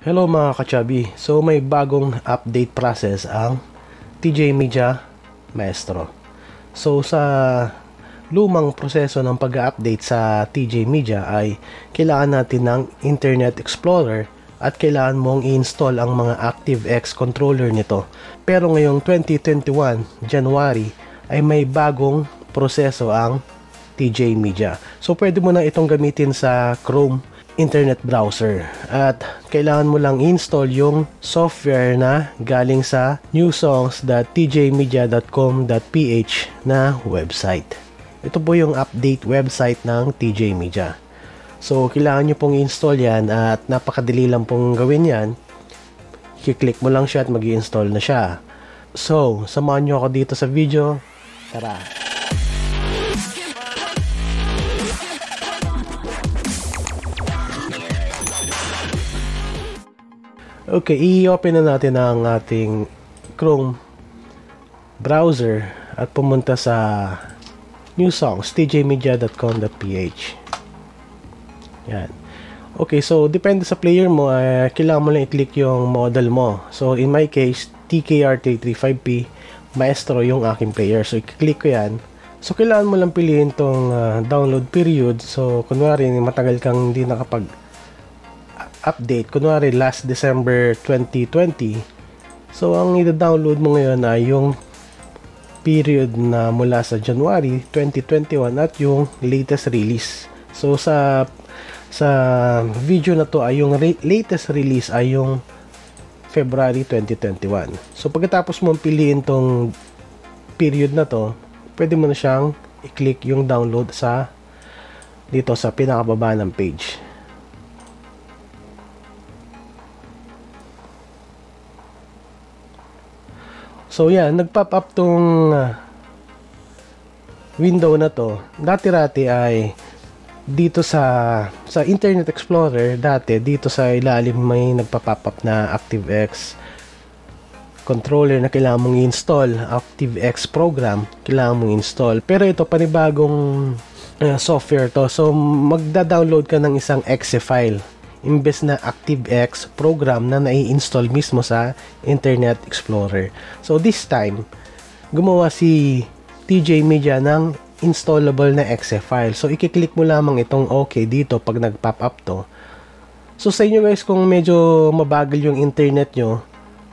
Hello mga kachabi. So may bagong update process ang TJ Media Maestro. So sa lumang proseso ng pag-update sa TJ Media ay kailangan natin ng Internet Explorer at kailangan mong i-install ang mga ActiveX controller nito. Pero ngayong 2021 January ay may bagong proseso ang TJ Media. So pwede mo na itong gamitin sa Chrome internet browser at kailangan mo lang install yung software na galing sa newsongs.tjmedia.com.ph na website. Ito po yung update website ng TJ Media. So, kailangan nyo pong install yan at napakadali lang pong gawin yan. Kiklik mo lang siya at mag install na siya. So, samahan nyo ako dito sa video. Tara! Okay, i-open na natin ang ating Chrome browser at pumunta sa new songs tjmedia.com.ph yan. Okay so depende sa player mo uh, kailangan mo lang i-click yung model mo. So in my case TKR335P Maestro yung aking player. So i-click ko yan. So kailangan mo lang piliin tong uh, download period. So kunwari matagal kang hindi nakapag update, kunwari last December 2020, so ang i-download mo ngayon ay yung period na mula sa January 2021 at yung latest release. So sa sa video na to ay yung latest release ay yung February 2021. So pagkatapos mo piliin tong period na to, pwede mo na siyang i-click yung download sa dito sa pinakababa ng page. So yan, nag-pop up tong uh, window na to. Dati-rati ay dito sa sa Internet Explorer dati dito sa ilalim may nagpa-pop up na ActiveX controller na kailangan mong i-install. ActiveX program kailangan mong install pero ito panibagong uh, software to. So magda-download ka ng isang exe file imbes na ActiveX program na nai-install mismo sa Internet Explorer. So this time, gumawa si TJ Media ng installable na exe file. So i-click mo lamang itong OK dito pag nag-pop up to. So sa inyo guys kung medyo mabagal yung internet nyo,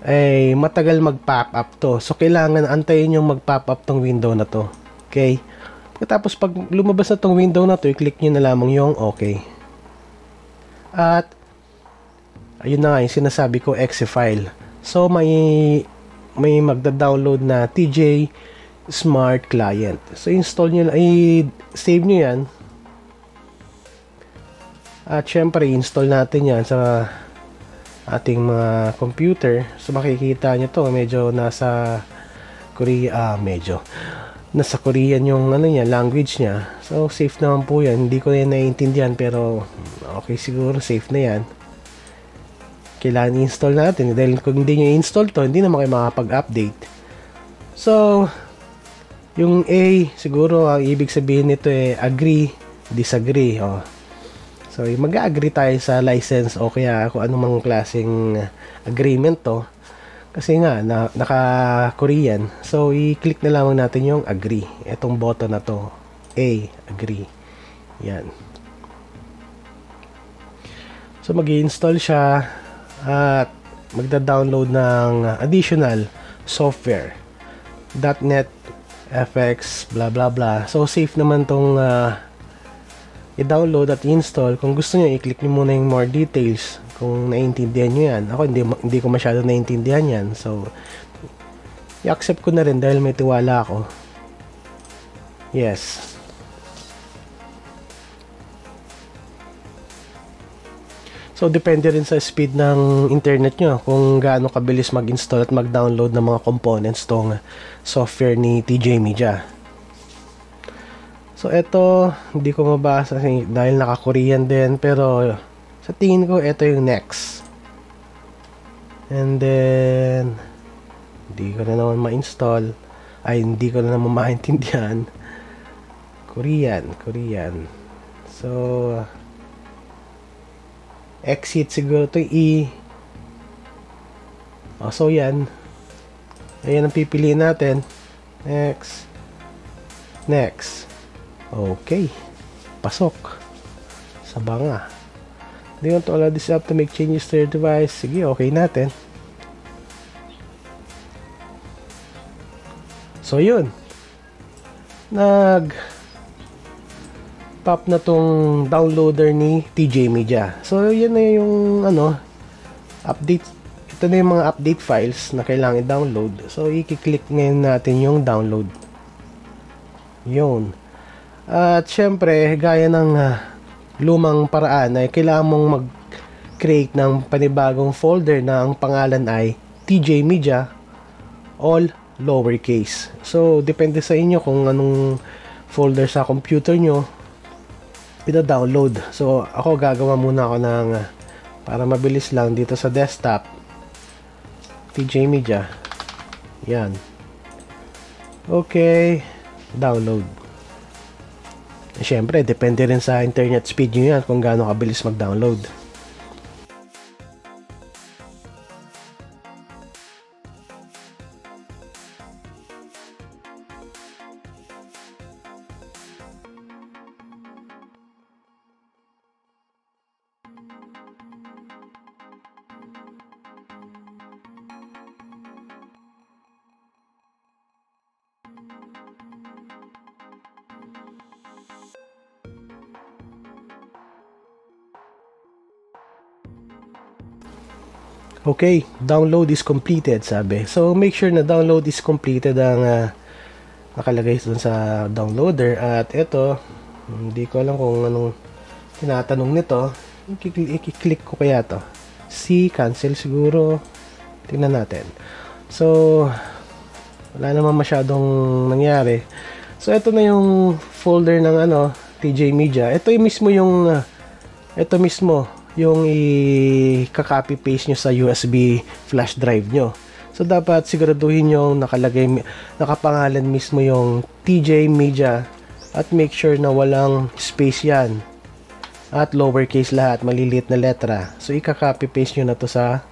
ay matagal mag-pop up to. So kailangan antayin yung mag-pop up tong window na to. Okay? Tapos pag lumabas na tong window na to, i-click nyo na lamang yung OK. At ayun na nga yung sinasabi ko exe file. So may may magda-download na TJ Smart Client. So install niyo i-save niyo 'yan. At syempre install natin 'yan sa ating mga computer. So makikita niyo to medyo nasa Korea, ah, medyo nasa Korean yung ano niya, language niya. So safe naman po 'yan. Hindi ko na naiintindihan pero okay siguro safe na yan kailangan i-install natin dahil kung hindi nyo i-install to hindi naman kayo makapag-update so yung A siguro ang ibig sabihin nito eh agree disagree oh. so mag-agree tayo sa license o kaya kung anumang klaseng agreement to kasi nga na, naka Korean so i-click na lamang natin yung agree. Itong button na to. A agree. Yan. So mag install siya at magda-download ng additional software .NET FX blah blah blah. So safe naman tong uh, i-download at install. Kung gusto niyo i-click niyo muna yung more details kung naiintindihan niyo yan. Ako hindi hindi ko masyado naiintindihan yan. So i-accept ko na rin dahil may tiwala ako. Yes. So, depende rin sa speed ng internet nyo kung gaano kabilis mag-install at mag-download ng mga components tong software ni TJ Media. So, ito, hindi ko mabasa dahil naka-Korean din, pero sa tingin ko, ito yung next. And then, hindi ko na naman ma-install. Ay, hindi ko na naman maintindihan. Korean, Korean. So, exit siguro to E O, so yan. Ayan ang pipiliin natin. Next. Next. Okay. Pasok. Sa banga. You want to allow this app to make changes to your device? Sige, okay natin. So, yun. Nag pop na tong downloader ni TJ Media. So, yan na yung ano, update. Ito na yung mga update files na kailangan i-download. So, i-click ngayon natin yung download. Yun. At syempre, gaya ng uh, lumang paraan ay kailangan mong mag-create ng panibagong folder na ang pangalan ay TJ Media all lowercase. So, depende sa inyo kung anong folder sa computer nyo pina-download. So, ako gagawa muna ako ng para mabilis lang dito sa desktop TJ Media. Yan. Okay. Download. Siyempre, depende rin sa internet speed nyo yan kung gaano kabilis mag-download. Okay, download is completed, sabi. So, make sure na download is completed ang uh, nakalagay dun sa downloader. At ito, hindi ko alam kung anong tinatanong nito. I-click ko kaya to. C, cancel siguro. Tingnan natin. So, wala naman masyadong nangyari. So, ito na yung folder ng ano, TJ Media. Ito yung mismo yung, ito mismo, yung i-copy paste nyo sa USB flash drive nyo. So dapat siguraduhin nyo nakalagay nakapangalan mismo yung TJ Media at make sure na walang space yan. At lowercase lahat, maliliit na letra. So i-copy paste nyo na to sa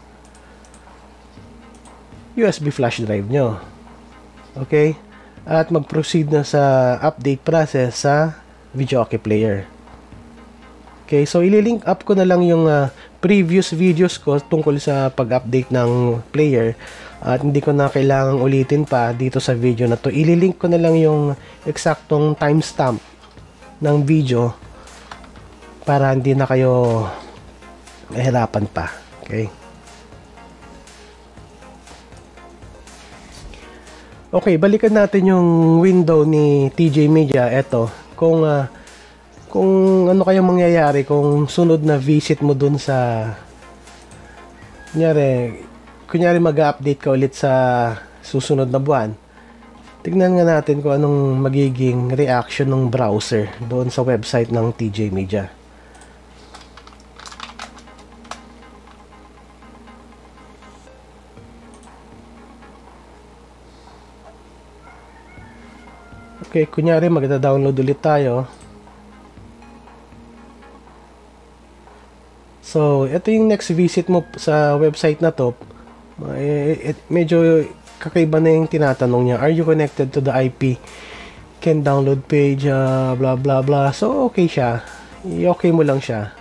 USB flash drive nyo. Okay? At mag-proceed na sa update process sa video okay player. Okay, so ililink up ko na lang yung uh, previous videos ko tungkol sa pag-update ng player at hindi ko na kailangang ulitin pa dito sa video na to. Ililink ko na lang yung eksaktong timestamp ng video para hindi na kayo mahirapan pa. Okay? Okay, balikan natin yung window ni TJ Media. Ito, kung uh, kung ano kaya mangyayari kung sunod na visit mo dun sa kunyari, kunyari mag-update ka ulit sa susunod na buwan tignan nga natin kung anong magiging reaction ng browser doon sa website ng TJ Media. Okay, kunyari magda-download ulit tayo So, ito yung next visit mo sa website na to. Eh, eh, medyo kakaiba na yung tinatanong niya. Are you connected to the IP? Can download page, uh, blah blah blah. So, okay siya. I-okay mo lang siya.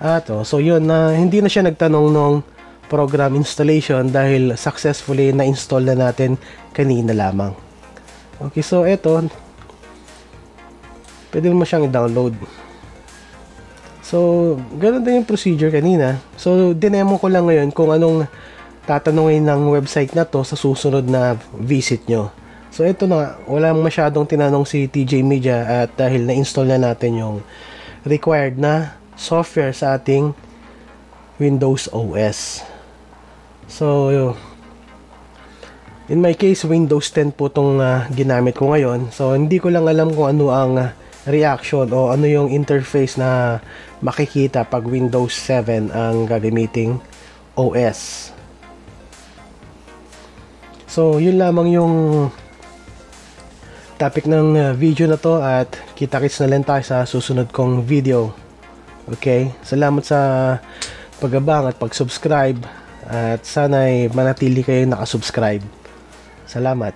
Ato, so yun, na uh, hindi na siya nagtanong nung program installation dahil successfully na-install na natin kanina lamang. Okay, so ito, pwede mo siyang i-download. So, ganun din yung procedure kanina. So, dinemo ko lang ngayon kung anong tatanungin ng website na to sa susunod na visit nyo. So, ito na, wala masyadong tinanong si TJ Media at dahil na-install na natin yung required na software sa ating Windows OS. So, in my case, Windows 10 po itong uh, ginamit ko ngayon. So, hindi ko lang alam kung ano ang uh, reaction o ano yung interface na makikita pag Windows 7 ang gagamiting OS. So, yun lamang yung topic ng uh, video na to at kita-kits na lang tayo sa susunod kong video. Okay? Salamat sa pag-abang at pag-subscribe At sana'y manatili kayo nakasubscribe. Salamat.